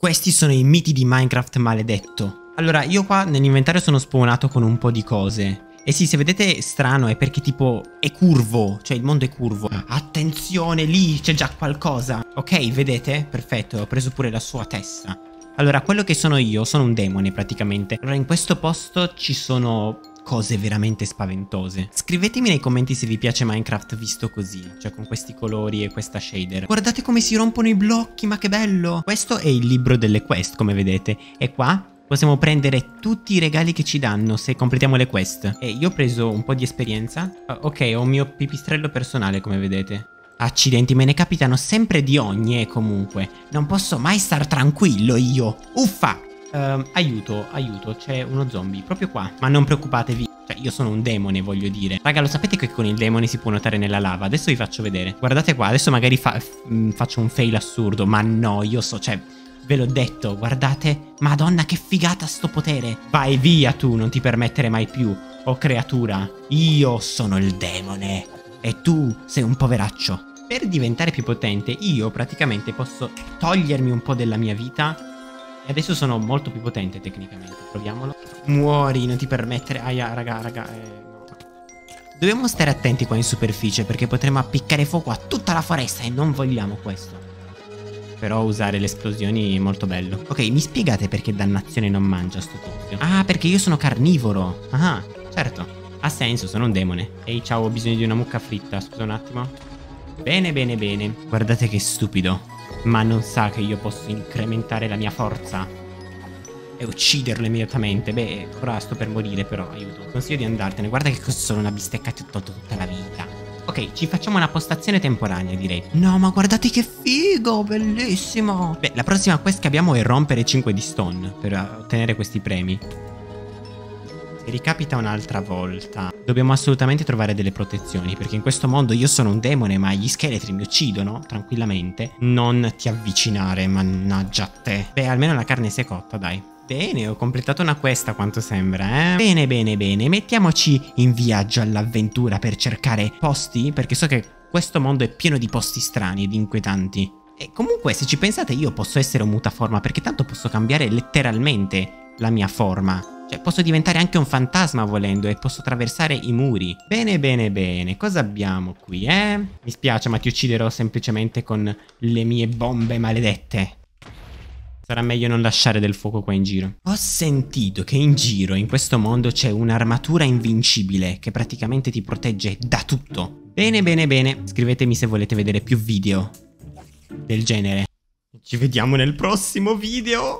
Questi sono i miti di Minecraft maledetto. Allora, io qua nell'inventario sono spawnato con un po' di cose. E sì, se vedete strano è perché tipo è curvo, cioè il mondo è curvo. Attenzione, lì c'è già qualcosa. Ok, vedete? Perfetto, ho preso pure la sua testa. Allora, quello che sono io, sono un demone praticamente. Allora, in questo posto ci sono cose veramente spaventose. Scrivetemi nei commenti se vi piace Minecraft visto così, cioè con questi colori e questa shader. Guardate come si rompono i blocchi, ma che bello! Questo è il libro delle quest, come vedete. E qua possiamo prendere tutti i regali che ci danno se completiamo le quest. E io ho preso un po' di esperienza. Uh, ok, ho un mio pipistrello personale, come vedete. Accidenti, me ne capitano sempre di ogni e comunque. Non posso mai star tranquillo io. Uffa! Uh, aiuto, aiuto, c'è uno zombie proprio qua. Ma non preoccupatevi, cioè io sono un demone voglio dire. Raga, lo sapete che con il demone si può nuotare nella lava? Adesso vi faccio vedere. Guardate qua, adesso magari fa mm, faccio un fail assurdo, ma no, io so, cioè... Ve l'ho detto, guardate. Madonna, che figata sto potere. Vai via tu, non ti permettere mai più. Oh creatura, io sono il demone. E tu sei un poveraccio. Per diventare più potente, io praticamente posso togliermi un po' della mia vita e adesso sono molto più potente tecnicamente. Proviamolo. Muori, non ti permettere. Aia, raga, raga. Eh, no. Dobbiamo stare attenti qua in superficie perché potremo appiccare fuoco a tutta la foresta e non vogliamo questo. Però usare le esplosioni è molto bello. Ok, mi spiegate perché dannazione non mangia sto tizio? Ah, perché io sono carnivoro. Ah, certo. Ha senso, sono un demone. Ehi, ciao, ho bisogno di una mucca fritta. Scusa un attimo. Bene, bene, bene. Guardate che stupido ma non sa che io posso incrementare la mia forza e ucciderlo immediatamente. Beh, ora sto per morire però, aiuto. Consiglio di andartene, guarda che cosa sono una bistecca ti ho tolto tutta la vita. Ok, ci facciamo una postazione temporanea, direi. No, ma guardate che figo, bellissimo. Beh, la prossima quest che abbiamo è rompere 5 di stone per ottenere questi premi ricapita un'altra volta. Dobbiamo assolutamente trovare delle protezioni, perché in questo mondo io sono un demone, ma gli scheletri mi uccidono tranquillamente. Non ti avvicinare, mannaggia a te. Beh, almeno la carne si è cotta, dai. Bene, ho completato una questa quanto sembra, eh? Bene, bene, bene. Mettiamoci in viaggio all'avventura per cercare posti, perché so che questo mondo è pieno di posti strani ed inquietanti. E comunque, se ci pensate, io posso essere un mutaforma, perché tanto posso cambiare letteralmente la mia forma. Cioè, posso diventare anche un fantasma volendo e posso attraversare i muri. Bene, bene, bene. Cosa abbiamo qui, eh? Mi spiace, ma ti ucciderò semplicemente con le mie bombe maledette. Sarà meglio non lasciare del fuoco qua in giro. Ho sentito che in giro, in questo mondo, c'è un'armatura invincibile che praticamente ti protegge da tutto. Bene, bene, bene. Scrivetemi se volete vedere più video del genere. Ci vediamo nel prossimo video.